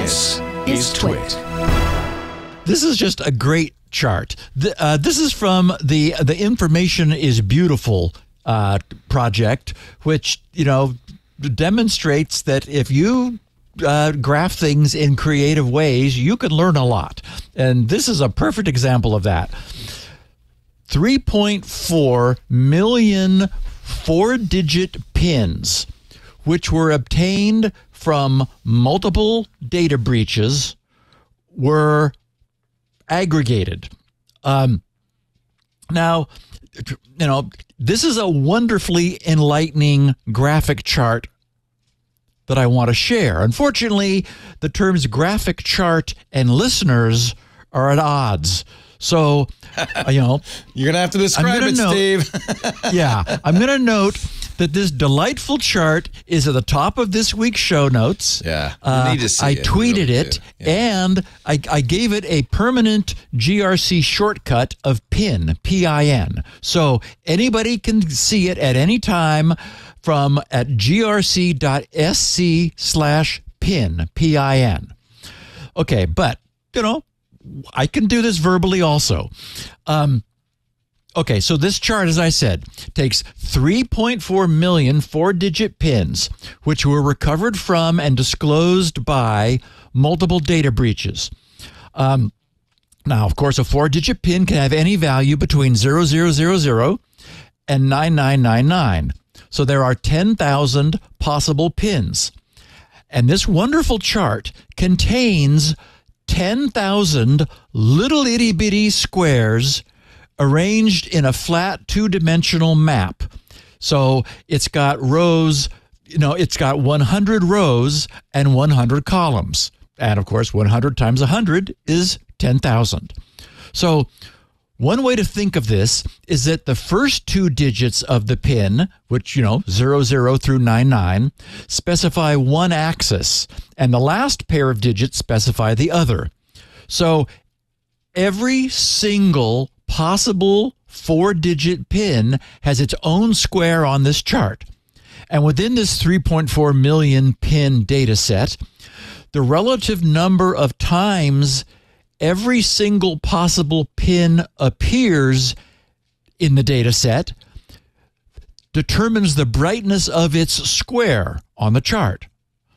This is Twit. This is just a great chart. Th- uh, this is from the the Information is Beautiful uh, project, which you know demonstrates that if you uh, graph things in creative ways, you can learn a lot. And this is a perfect example of that. 3.4 million four digit pins, which were obtained from multiple data breaches, were aggregated. Um, now, you know, this is a wonderfully enlightening graphic chart that I want to share. Unfortunately, the terms graphic chart and listeners are at odds. So, you know, You're gonna have to describe it, note- Steve. yeah, I'm going to note that this delightful chart is at the top of this week's show notes. Yeah, Uh, need to see I it. Tweeted it. Yeah. and I, I gave it a permanent GRC shortcut of PIN, P I N. So anybody can see it at any time from at grc.sc slash PIN, P I N. Okay, but, you know, I can do this verbally also. Um, Okay, so this chart, as I said, takes 3.4 million four digit pins, which were recovered from and disclosed by multiple data breaches. Um, now, of course, a four digit pin can have any value between 0000 and 9999. So there are 10,000 possible pins. And this wonderful chart contains 10,000 little itty bitty squares arranged in a flat two dimensional map. So it's got rows, you know, it's got 100 rows and 100 columns. And of course, 100 times 100 is 10,000. So one way to think of this is that the first two digits of the pin, which, you know, 00 through 99, specify one axis, and the last pair of digits specify the other. So every single possible four digit pin has its own square on this chart. And within this 3.4 million pin data set, the relative number of times every single possible pin appears in the data set determines the brightness of its square on the chart.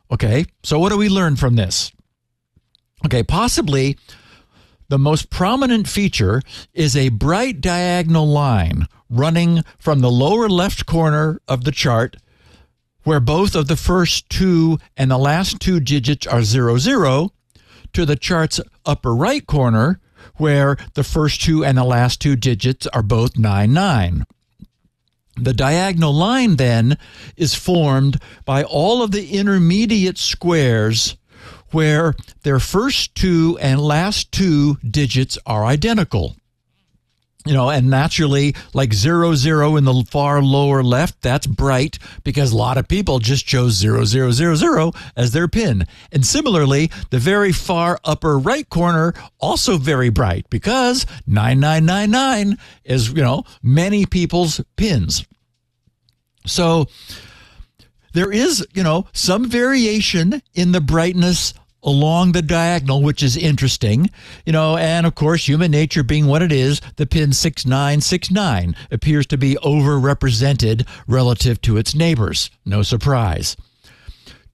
Okay, so what do we learn from this? Okay, possibly the most prominent feature is a bright diagonal line running from the lower left corner of the chart, where both of the first two and the last two digits are zero zero, to the chart's upper right corner, where the first two and the last two digits are both nine nine. The diagonal line then is formed by all of the intermediate squares where their first two and last two digits are identical. You know, and naturally, like zero zero in the far lower left, that's bright because a lot of people just chose zero zero zero zero as their pin. And similarly, the very far upper right corner also very bright because nine nine nine nine is you know many people's pins. So there is, you know, some variation in the brightness along the diagonal, which is interesting, you know, and of course, human nature being what it is, the pin 6969 appears to be overrepresented relative to its neighbors. No surprise.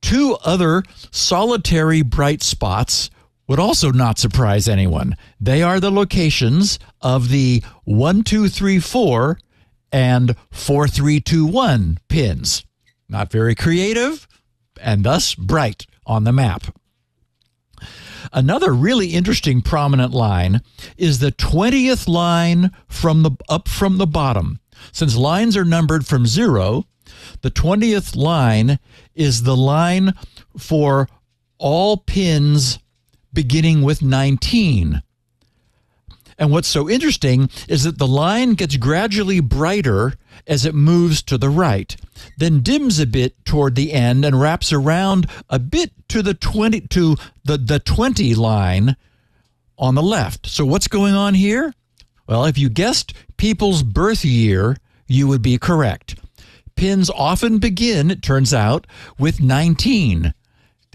Two other solitary bright spots would also not surprise anyone. They are the locations of the 1234 and 4321 pins. Not very creative and thus bright on the map. Another really interesting prominent line is the 20th line from the up from the bottom. Since lines are numbered from 0, the 20th line is the line for all pins beginning with 19. And what's so interesting is that the line gets gradually brighter as it moves to the right, then dims a bit toward the end and wraps around a bit to the 20 to the, the 20 line on the left. So what's going on here? Well, if you guessed people's birth year, you would be correct. Pins often begin, it turns out, with 19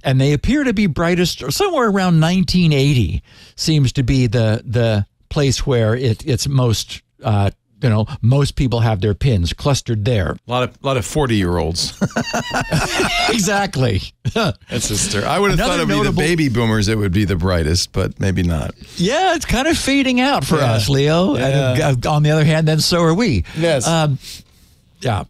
and they appear to be brightest somewhere around 1980 seems to be the the place where it, it's most uh, you know most people have their pins clustered there A lot of lot of forty year olds. exactly That's just ter- I would have Another thought it would be the baby boomers that would be the brightest, but maybe not. yeah it's kind of fading out for Yeah. us leo and uh, on the other hand then so are we Yes. um, yeah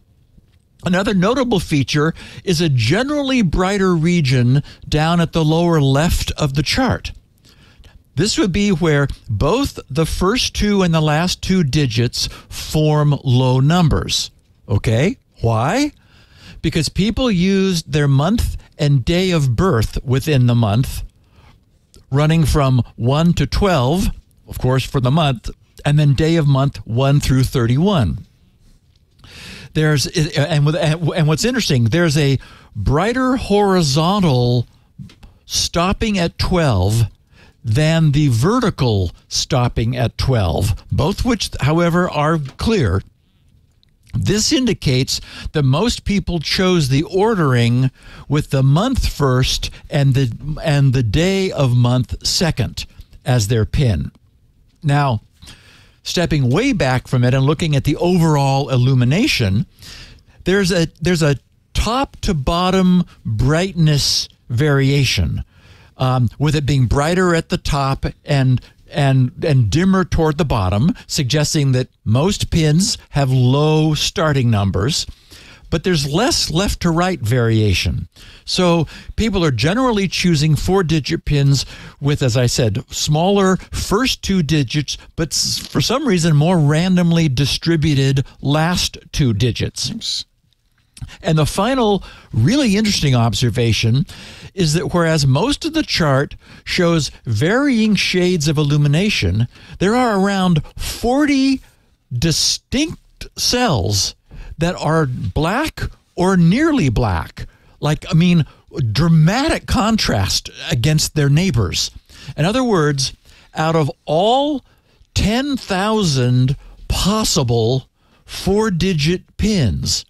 Another notable feature is a generally brighter region down at the lower left of the chart. This would be where both the first two and the last two digits form low numbers. Okay? Why? Because people used their month and day of birth within the month, running from 1 to 12, of course, for the month, and then day of month 1 through 31 there's and with and what's interesting there's a brighter horizontal stopping at 12 than the vertical stopping at 12 both which however are clear. This indicates that most people chose the ordering with the month first and the and the day of month second as their pin. Now stepping way back from it and looking at the overall illumination, there's a there's a top to bottom brightness variation, um, with it being brighter at the top and and and dimmer toward the bottom, suggesting that most pins have low starting numbers. But there's less left to right variation. So people are generally choosing four digit pins with, as I said, smaller first two digits, but for some reason more randomly distributed last two digits. And the final really interesting observation is that whereas most of the chart shows varying shades of illumination, there are around 40 distinct cells that are black or nearly black. Like, I mean, dramatic contrast against their neighbors. In other words, out of all 10,000 possible four digit pins,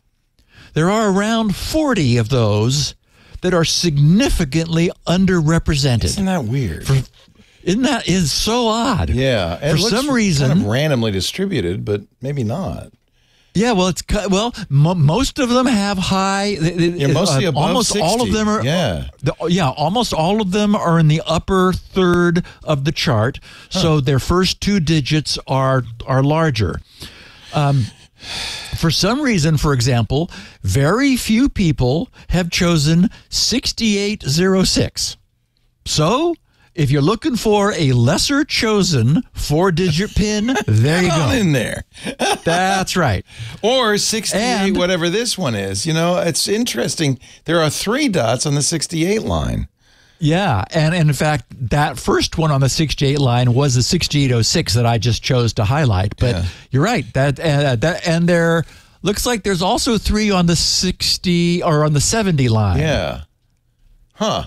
there are around 40 of those that are significantly underrepresented. Isn't that weird? Isn't that is so odd? yeah. For some reason, kind of randomly distributed, but maybe not. yeah. Well, it's well, mo most of them have high. Yeah, mostly uh, above almost all of them are. Yeah. the, yeah, almost all of them are in the upper third of the chart. So their first two digits are are larger. Um, for some reason, for example, very few people have chosen 6806. So, if you're looking for a lesser chosen four digit pin, there you go. in there. That's right. Or 68, And- whatever this one is. You know, it's interesting. There are three dots on the 68 line. Yeah, and, and in fact, that first one on the 68 line was the 6806 that I just chose to highlight. But Yeah. you're right. That uh, that and there looks like there's also three on the 60 or on the 70 line. Yeah. Huh.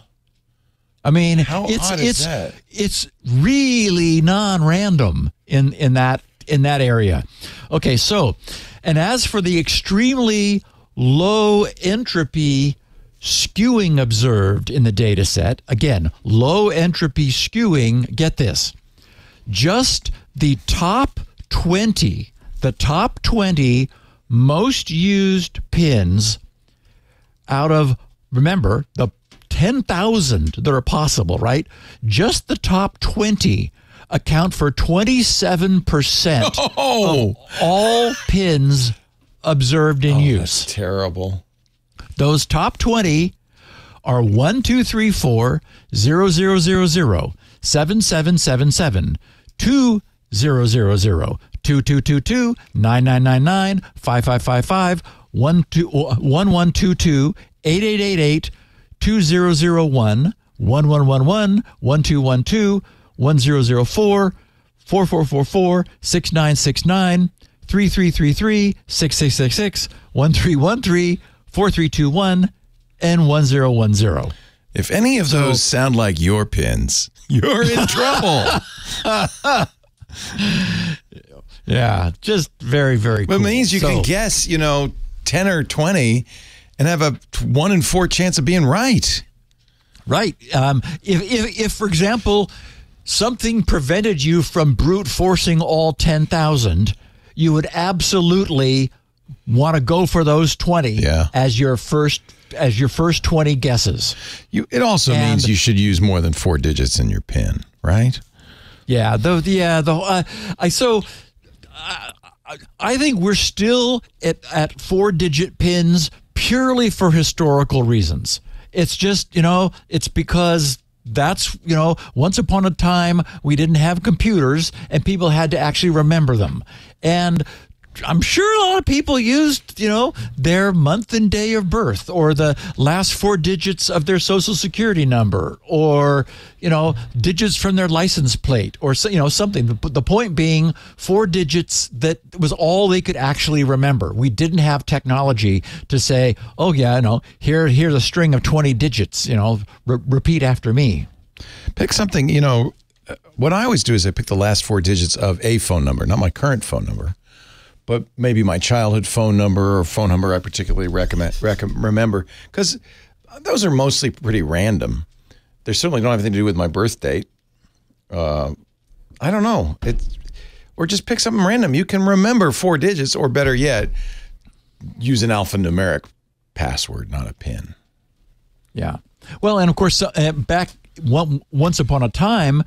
I mean, How it's it's that? it's really non-random in in that in that area. Okay, so and as for the extremely low entropy skewing observed in the data set, again, low entropy skewing, get this. Just the top 20, the top 20 most used pins out of remember the 10,000 that are possible, right? Just the top 20 account for 27% Oh, all pins observed in oh, use. that's terrible. Those top 20 are 1234 0000 7777 2000 2222 9999 5555 1122 uh, 8888 2001 1111 1212 1004 4444 6969 3333 6666 1313 4321 and 1010. If any of those sound like your pins, you're in trouble. Yeah, just very, very But cool. it means you So- can guess, you know, 10 or 20 and have a one in four chance of being right. Right. Um, if, if, if, for example, something prevented you from brute forcing all 10,000, you would absolutely want to go for those 20 Yeah. as your first as your first 20 guesses. You, it also And- means you should use more than four digits in your PIN, right? Yeah, the yeah, the uh, I so I, I think we're still at at four digit pins purely for historical reasons. It's just, you know, it's because that's, you know, once upon a time we didn't have computers and people had to actually remember them. And I'm sure a lot of people used, you know, their month and day of birth or the last four digits of their social security number or, you know, digits from their license plate or, you know, something. The, the point being four digits that was all they could actually remember. We didn't have technology to say, oh, yeah, no, here, here's a string of 20 digits, you know, re- repeat after me. Pick something, you know, what I always do is I pick the last four digits of a phone number, not my current phone number, but maybe my childhood phone number or phone number I particularly recommend, rec- remember, because those are mostly pretty random. They certainly don't have anything to do with my birth date. Uh, I don't know. It's, or just pick something random. You can remember four digits, or better yet, use an alphanumeric password, not a PIN. Yeah. Well, and of course, uh, back once upon a time.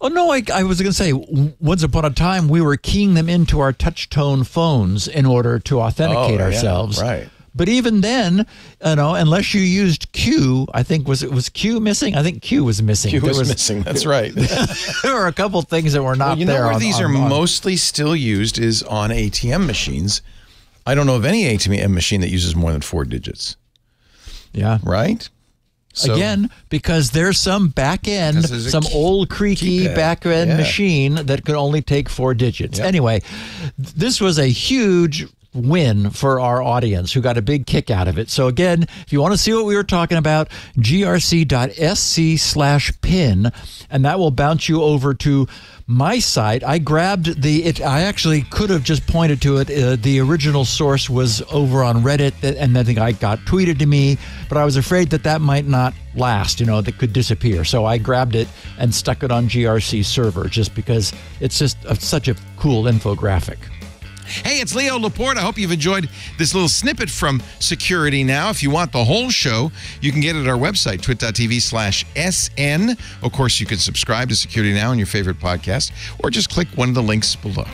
Oh no, I, I was going to say once upon a time we were keying them into our touch tone phones in order to authenticate Oh, yeah, ourselves. right. But even then, you know, unless you used Q, I think was it was Q missing. I think Q was missing. Q There was, missing. That's right. there were a couple things that were not you know there. where on- these on- are on- mostly still used is on ATM machines. I don't know of any ATM machine that uses more than four digits, Yeah. right? So- Again, because there's some back end, Because there's a some key- old creaky keypad. back end Yeah. machine that could only take four digits. Anyway, this was a huge win for our audience who got a big kick out of it. So again, if you want to see what we were talking about, grc.sc slash pin, and that will bounce you over to my site. I grabbed the, it, I actually could have just pointed to it. Uh, the original source was over on Reddit, and then I got tweeted to me, but I was afraid that that might not last, you know, that could disappear. So I grabbed it and stuck it on GRC server just because it's just a, such a cool infographic. Hey, it's Leo Laporte. I hope you've enjoyed this little snippet from Security Now. If you want the whole show, you can get it at our website, twit.tv slash SN. Of course, you can subscribe to Security Now on your favorite podcast or just click one of the links below.